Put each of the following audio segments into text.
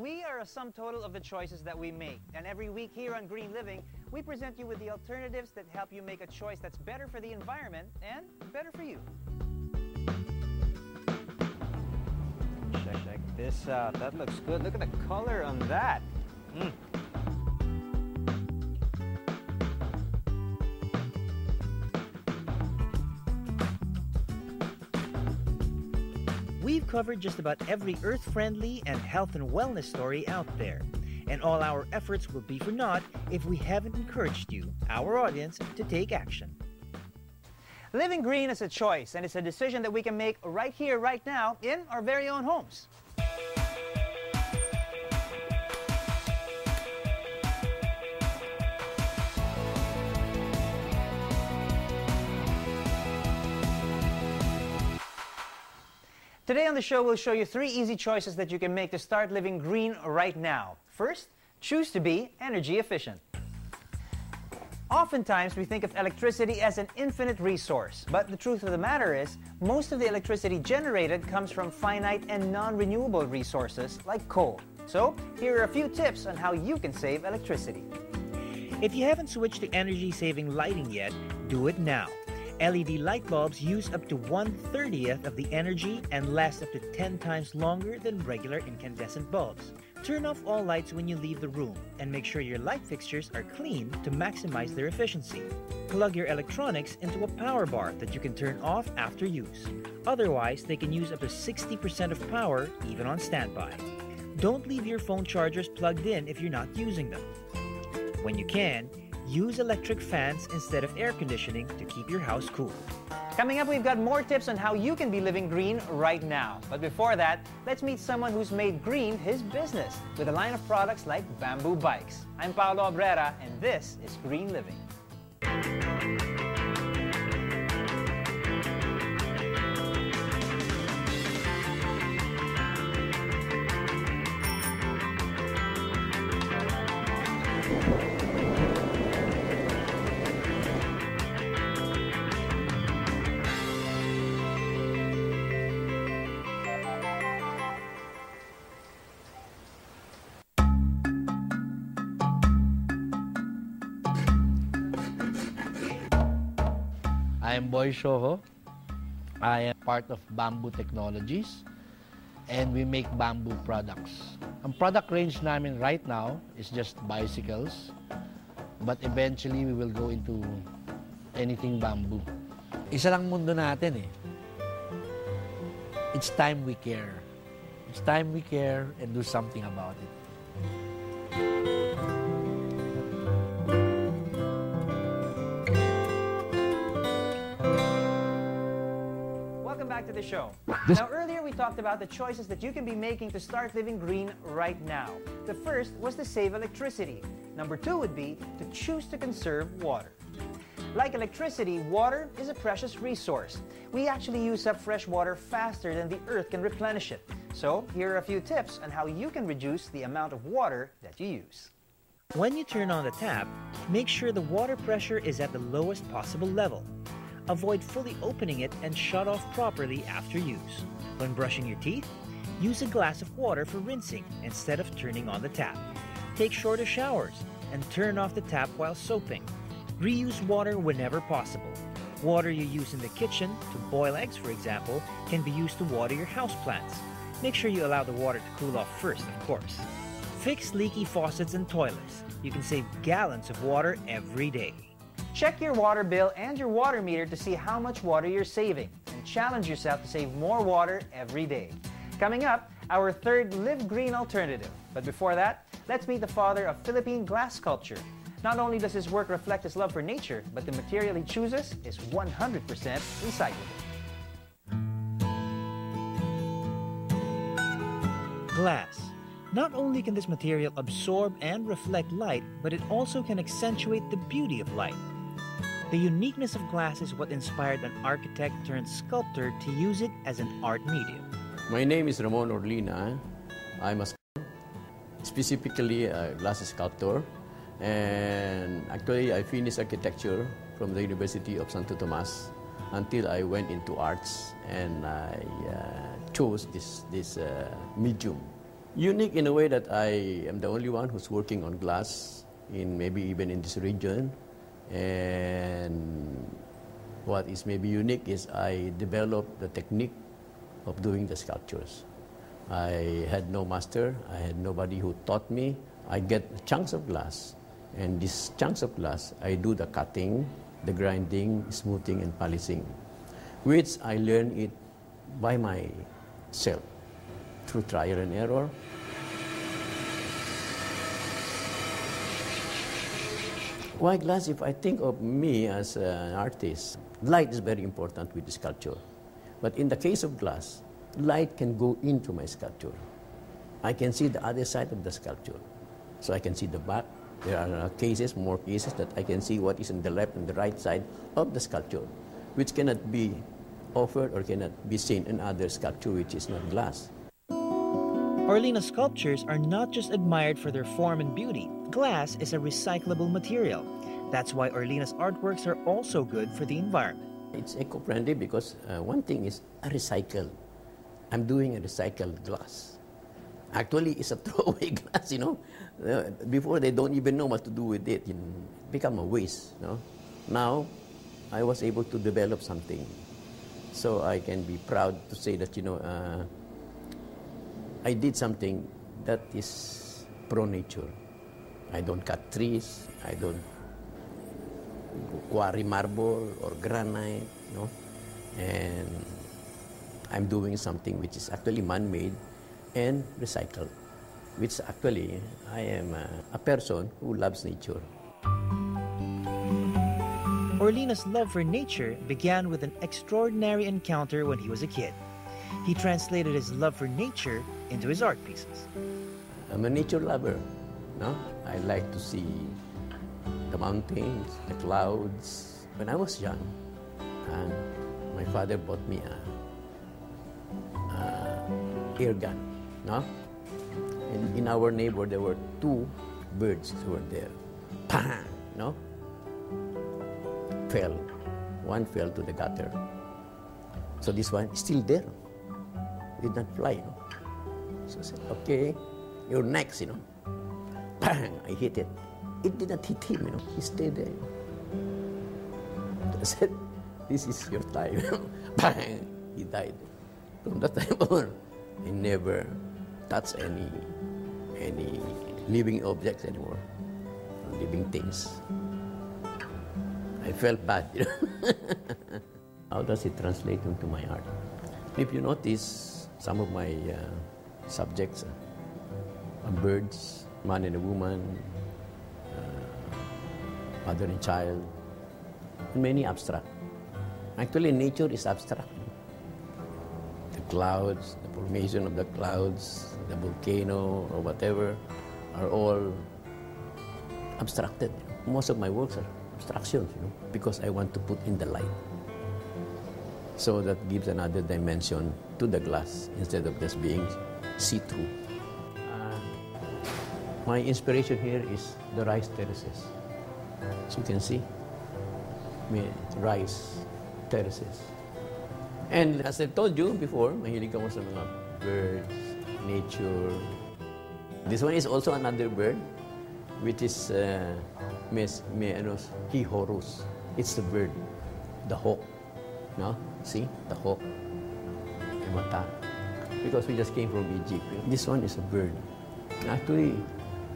We are a sum total of the choices that we make. And every week here on Green Living, we present you with the alternatives that help you make a choice that's better for the environment and better for you. Check, check this out. That looks good. Look at the color on that. Mm. Covered just about every earth-friendly and health and wellness story out there. And all our efforts will be for naught if we haven't encouraged you, our audience, to take action. Living green is a choice, and it's a decision that we can make right here, right now, in our very own homes. Today on the show, we'll show you three easy choices that you can make to start living green right now. First, choose to be energy efficient. Oftentimes, we think of electricity as an infinite resource, but the truth of the matter is, most of the electricity generated comes from finite and non-renewable resources like coal. So, here are a few tips on how you can save electricity. If you haven't switched to energy-saving lighting yet, do it now. LED light bulbs use up to 1 30th of the energy and last up to 10 times longer than regular incandescent bulbs. Turn off all lights when you leave the room and make sure your light fixtures are clean to maximize their efficiency. Plug your electronics into a power bar that you can turn off after use. Otherwise, they can use up to 60% of power even on standby. Don't leave your phone chargers plugged in if you're not using them. When you can, use electric fans instead of air conditioning to keep your house cool. Coming up, we've got more tips on how you can be living green right now. But before that, let's meet someone who's made green his business with a line of products like bamboo bikes. I'm Paolo Abrera, and this is Green Living. I am Boy Shoho. I am part of Bamboo Technologies and we make bamboo products. Ang product range namin right now is just bicycles but eventually we will go into anything bamboo. Isa lang mundo natin eh. It's time we care. It's time we care and do something about it. To the show. Now, earlier we talked about the choices that you can be making to start living green right now. The first was to save electricity. Number two would be to choose to conserve water. Like electricity, water is a precious resource. We actually use up fresh water faster than the earth can replenish it. So, here are a few tips on how you can reduce the amount of water that you use. When you turn on the tap, make sure the water pressure is at the lowest possible level. Avoid fully opening it and shut off properly after use. When brushing your teeth, use a glass of water for rinsing instead of turning on the tap. Take shorter showers and turn off the tap while soaping. Reuse water whenever possible. Water you use in the kitchen to boil eggs, for example, can be used to water your houseplants. Make sure you allow the water to cool off first, of course. Fix leaky faucets and toilets. You can save gallons of water every day. Check your water bill and your water meter to see how much water you're saving and challenge yourself to save more water every day. Coming up, our third Live Green alternative. But before that, let's meet the father of Philippine glass sculpture. Not only does his work reflect his love for nature, but the material he chooses is 100% recyclable. Glass. Not only can this material absorb and reflect light, but it also can accentuate the beauty of light. The uniqueness of glass is what inspired an architect turned sculptor to use it as an art medium. My name is Ramon Orlina. I'm a specifically a glass sculptor. And actually, I finished architecture from the University of Santo Tomas until I went into arts and I uh, chose this, this uh, medium Unique in a way that I am the only one who's working on glass in maybe even in this region. And what is maybe unique is I developed the technique of doing the sculptures. I had no master, I had nobody who taught me. I get chunks of glass, and these chunks of glass, I do the cutting, the grinding, smoothing, and polishing, which I learned it by myself through trial and error. Why glass? If I think of me as an artist, light is very important with the sculpture. But in the case of glass, light can go into my sculpture. I can see the other side of the sculpture. So I can see the back. There are uh, cases, more cases, that I can see what is on the left and the right side of the sculpture, which cannot be offered or cannot be seen in other sculpture which is not glass. Orlina's sculptures are not just admired for their form and beauty. Glass is a recyclable material. That's why Orlina's artworks are also good for the environment. It's eco-friendly because uh, one thing is a recycle. I'm doing a recycled glass. Actually, it's a throwaway glass, you know. Uh, before they don't even know what to do with it. It become a waste, you know. Now, I was able to develop something. So I can be proud to say that, you know, uh, I did something that is pro-nature. I don't cut trees, I don't quarry marble or granite, know, and I'm doing something which is actually man-made and recycled, which actually I am a, a person who loves nature. Orlina's love for nature began with an extraordinary encounter when he was a kid. He translated his love for nature into his art pieces. I'm a nature lover. No? I like to see the mountains, the clouds. When I was young, and my father bought me a, a air gun. No? And in our neighbor, there were two birds who were there. Bang! No? Fell. One fell to the gutter. So this one is still there. Did not fly. No? So I said, okay, you're next, you know. Bang! I hit it. It did not hit him, you know. He stayed there. I said, this is your time. Bang! He died. From that time on, I never touched any any living objects anymore, living things. I felt bad. You know? How does it translate into my art? If you notice, some of my uh, subjects are birds, man and a woman, uh, mother and child, and many abstract. Actually, nature is abstract. The clouds, the formation of the clouds, the volcano, or whatever, are all abstracted. Most of my works are abstractions, you know, because I want to put in the light. So that gives another dimension to the glass instead of just being see-through. Uh, my inspiration here is the rice terraces. As you can see, rice terraces. And as I told you before, mahilig ako sa mga birds, nature. This one is also another bird, which is uh, may, may, ano. It's the bird, the hawk. No? See? The hawk. The mata. Because we just came from Egypt. This one is a bird. Actually,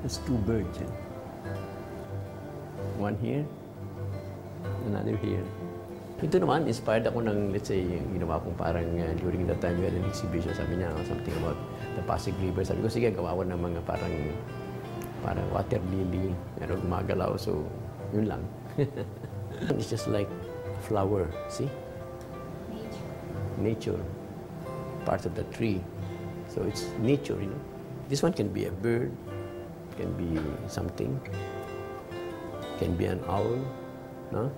it's two birds. Eh? One here, another here. Ito naman, inspired ako ng, let's say, yung ginawa kong parang uh, during that time we had an exhibition, sabi niya something about the Pasig River. Sabi ko, sige, gawa ko ng mga parang parang water lily, meron gumagalaw, so yun lang. it's just like flower, see? Nature, part of the tree. So it's nature, you know. This one can be a bird, can be something, can be an owl, no?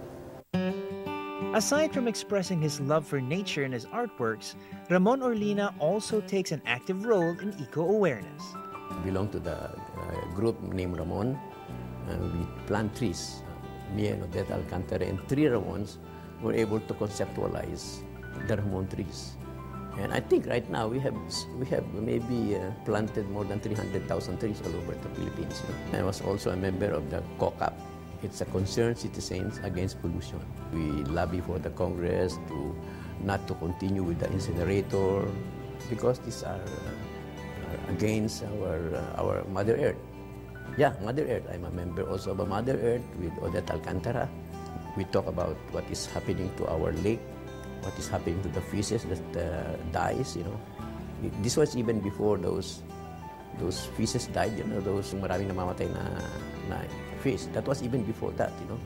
Aside from expressing his love for nature in his artworks, Ramon Orlina also takes an active role in eco-awareness. I belong to the uh, group named Ramon, and we plant trees. Me and Odette Alcantara and three Ramons were able to conceptualize the trees. And I think right now we have we have maybe uh, planted more than 300,000 trees all over the Philippines. I was also a member of the COCAP. It's a concerned citizens against pollution. We lobby for the Congress to not to continue with the incinerator because these are, uh, against our uh, our Mother Earth. Yeah, Mother Earth. I'm a member also of Mother Earth with Odette Alcantara. We talk about what is happening to our lake, what is happening to the fishes that uh, dies, you know. This was even before those those fishes died, you know, those maraming namamatay na, na fish. That was even before that, you know.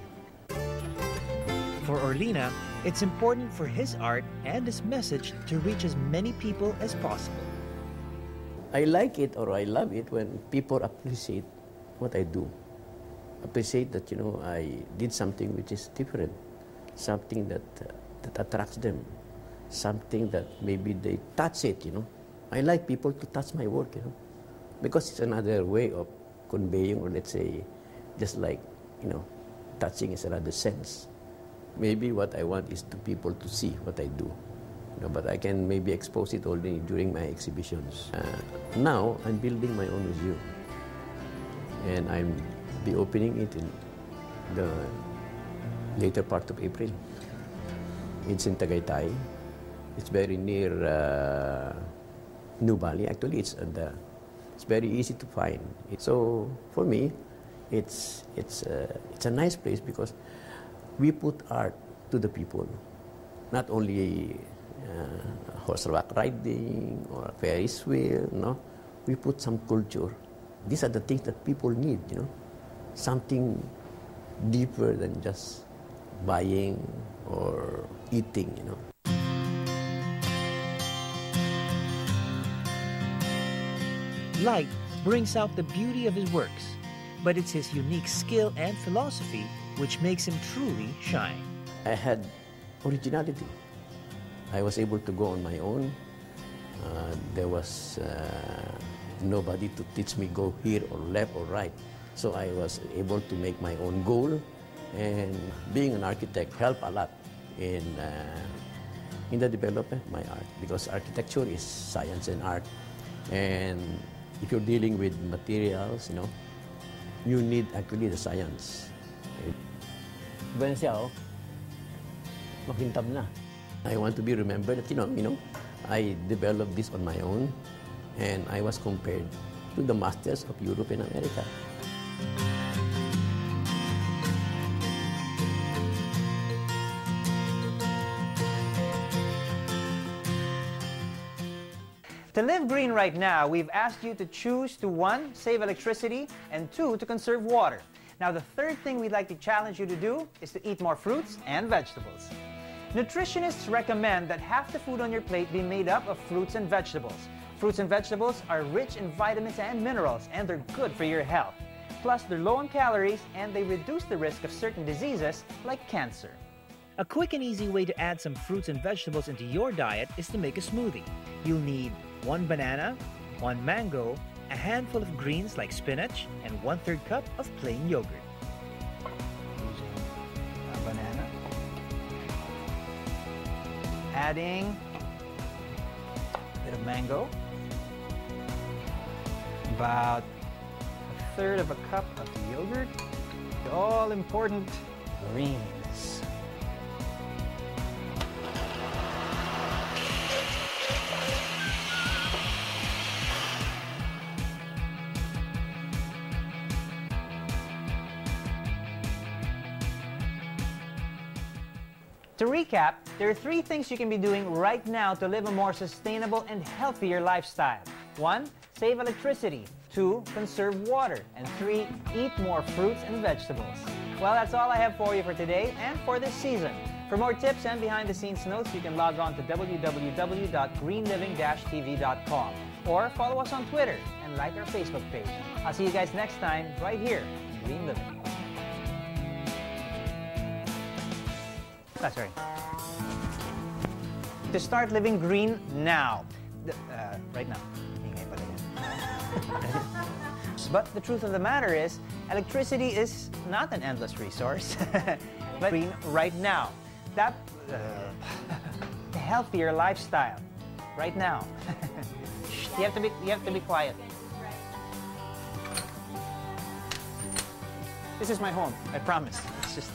For Orlina, it's important for his art and his message to reach as many people as possible. I like it or I love it when people appreciate what I do. Appreciate that, you know, I did something which is different, something that, uh, that attracts them, something that maybe they touch it, you know. I like people to touch my work, you know, because it's another way of conveying, or let's say, just like, you know, touching is another sense. Maybe what I want is to people to see what I do. You know, but I can maybe expose it only during my exhibitions. Uh, now I'm building my own museum and I'm be opening it in the later part of April. It's in Tagaytay. It's very near uh, New. Actually, it's the, it's very easy to find. So for me, it's it's uh, it's a nice place because we put art to the people, not only uh, horseback riding or Ferris wheel. No, we put some culture these are the things that people need, you know, something deeper than just buying or eating, you know. Light brings out the beauty of his works, but it's his unique skill and philosophy which makes him truly shine. I had originality. I was able to go on my own. Uh, there was uh, nobody to teach me go here or left or right. So I was able to make my own goal and being an architect helped a lot in, uh, in the development of my art because architecture is science and art. And if you're dealing with materials, you know, you need actually the science. Ganyan siya, oh. Makintab na. I want to be remembered that, you know, you know, I developed this on my own and I was compared to the masters of Europe and America. To live green right now, we've asked you to choose to one, save electricity, and two, to conserve water. Now, the third thing we'd like to challenge you to do is to eat more fruits and vegetables. Nutritionists recommend that half the food on your plate be made up of fruits and vegetables. Fruits and vegetables are rich in vitamins and minerals, and they're good for your health. Plus, they're low in calories and they reduce the risk of certain diseases like cancer. A quick and easy way to add some fruits and vegetables into your diet is to make a smoothie. You'll need one banana, one mango, a handful of greens like spinach, and one third cup of plain yogurt. A banana. Adding a bit of mango about a third of a cup of yogurt, the all important greens. Recap, there are three things you can be doing right now to live a more sustainable and healthier lifestyle. One, save electricity. Two, conserve water. And three, eat more fruits and vegetables. Well, that's all I have for you for today and for this season. For more tips and behind-the-scenes notes, you can log on to www.greenliving-tv.com or follow us on Twitter and like our Facebook page. I'll see you guys next time right here Green Living. Right. To start living green now. Uh, right now. but the truth of the matter is, electricity is not an endless resource. but green right now. That uh, healthier lifestyle. right now. you have to be you have to be quiet. This is my home, I promise. It's just